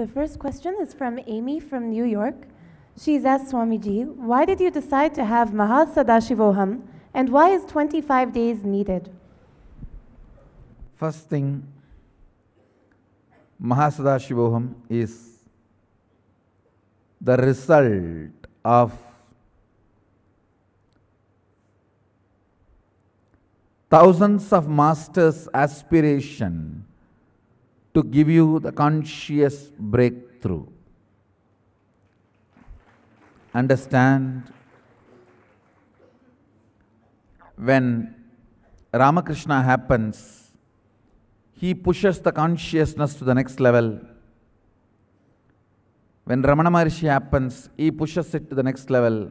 The first question is from Amy from New York. She's asked Swamiji, why did you decide to have Mahasadashivoham and why is 25 days needed? First thing, Mahasadashivoham is the result of thousands of masters' aspiration to give you the conscious breakthrough. Understand when Ramakrishna happens, he pushes the consciousness to the next level. When Ramana Maharshi happens, he pushes it to the next level.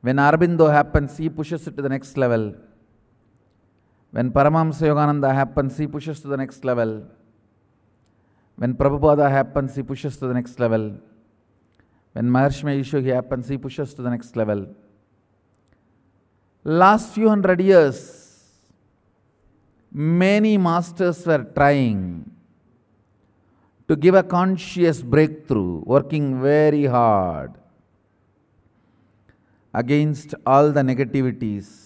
When Aurobindo happens, he pushes it to the next level. When Paramahamsa Yogananda happens, he pushes to the next level. When Prabhupada happens, he pushes to the next level. When Maharshi Mahesh happens, he pushes to the next level. Last few hundred years, many masters were trying to give a conscious breakthrough, working very hard against all the negativities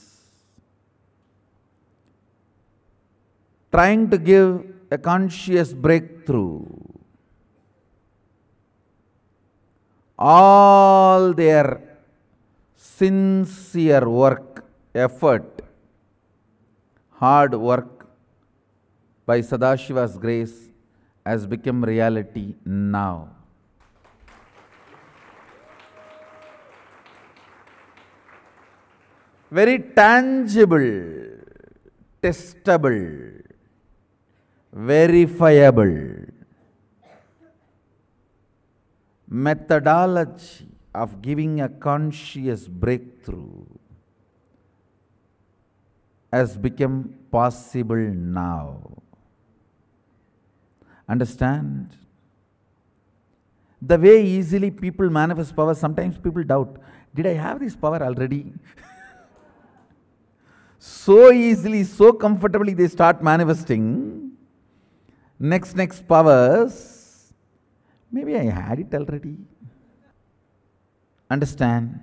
trying to give a conscious breakthrough. All their sincere work, effort, hard work by Sadashiva's grace has become reality now. Very tangible, testable, verifiable methodology of giving a conscious breakthrough has become possible now. Understand? The way easily people manifest power, sometimes people doubt did I have this power already? so easily, so comfortably, they start manifesting. Next, next powers, maybe I had it already. Understand?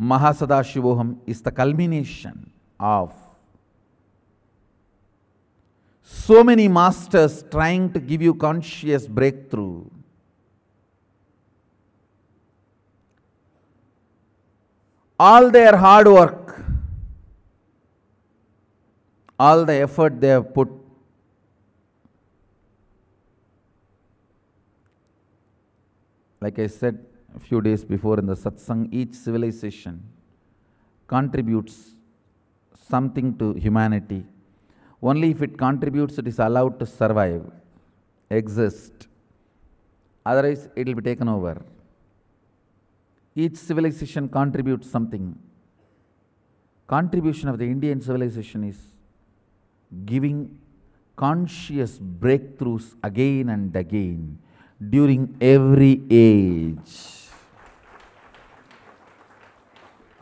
Mahasadashivoham is the culmination of so many masters trying to give you conscious breakthrough. All their hard work, all the effort they have put like I said a few days before in the satsang, each civilization contributes something to humanity. Only if it contributes, it is allowed to survive, exist. Otherwise, it will be taken over. Each civilization contributes something. Contribution of the Indian civilization is giving conscious breakthroughs again and again during every age.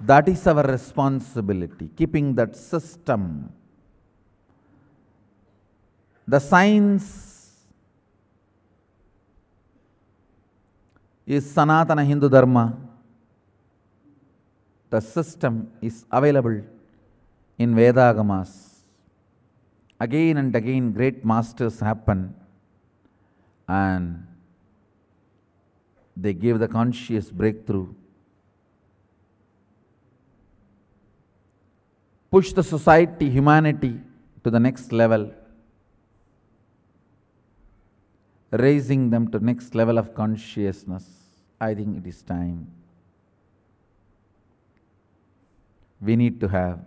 That is our responsibility, keeping that system. The science is Sanatana Hindu Dharma. The system is available in Vedagamas. Again and again, great masters happen and they gave the conscious breakthrough. Push the society, humanity to the next level, raising them to next level of consciousness. I think it is time. We need to have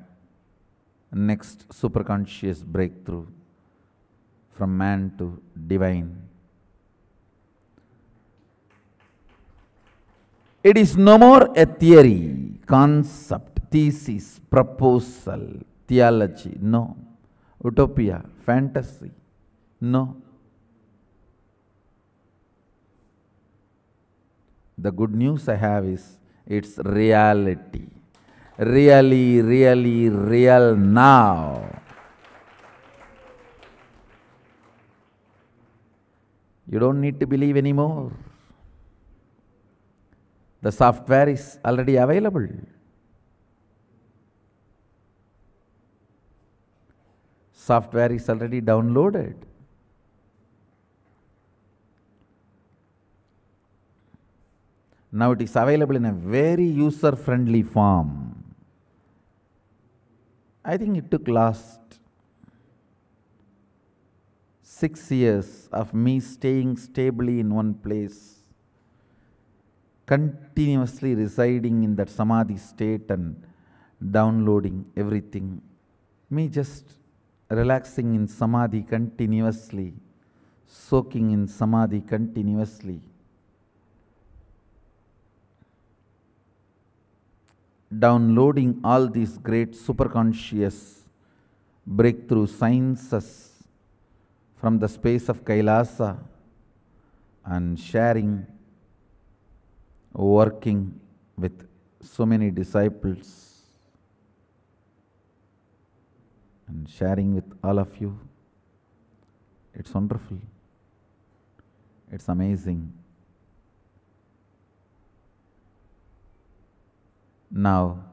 next superconscious breakthrough from man to divine. It is no more a theory, concept, thesis, proposal, theology. No. Utopia, fantasy. No. The good news I have is it's reality. Really, really, real now. You don't need to believe anymore. The software is already available. Software is already downloaded. Now it is available in a very user friendly form. I think it took last six years of me staying stably in one place, continuously residing in that samadhi state and downloading everything. Me just relaxing in samadhi continuously, soaking in samadhi continuously. downloading all these great superconscious breakthrough sciences from the space of Kailasa and sharing, working with so many disciples and sharing with all of you. It's wonderful. It's amazing. Now,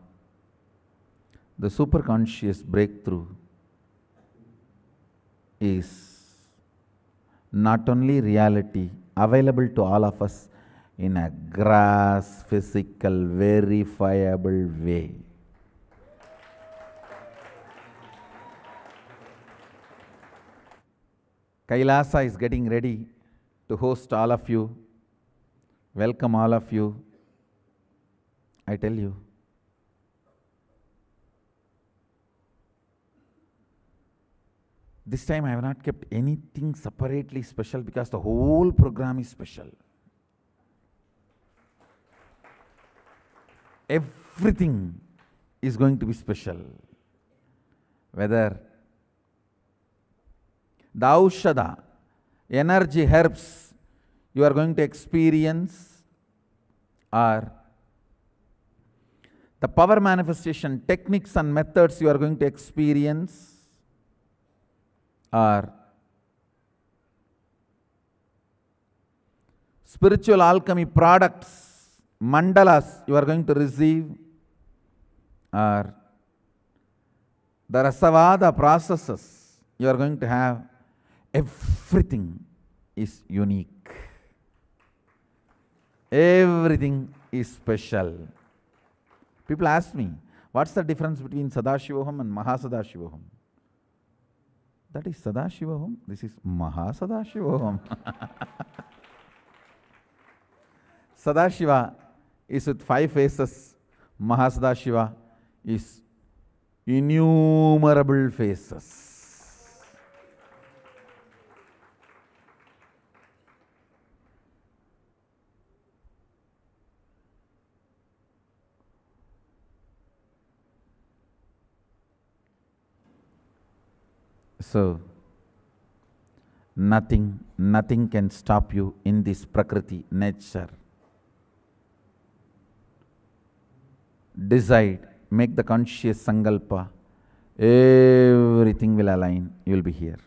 the superconscious breakthrough is not only reality available to all of us in a grass, physical, verifiable way. Kailasa is getting ready to host all of you, welcome all of you. I tell you, This time I have not kept anything separately special because the whole program is special. Everything is going to be special. Whether the Aushada, energy herbs you are going to experience, or the power manifestation techniques and methods you are going to experience, are spiritual alchemy products, mandalas you are going to receive, are the Rasavada processes you are going to have, everything is unique. Everything is special. People ask me, what's the difference between Sadashivoham and Mahasadashivoham? That is Sadashivoham. This is Mahasadashivoham. Sadashiva is with five faces. Mahasadashiva is innumerable faces. So, nothing, nothing can stop you in this Prakriti nature. Decide, make the conscious Sangalpa, everything will align, you will be here.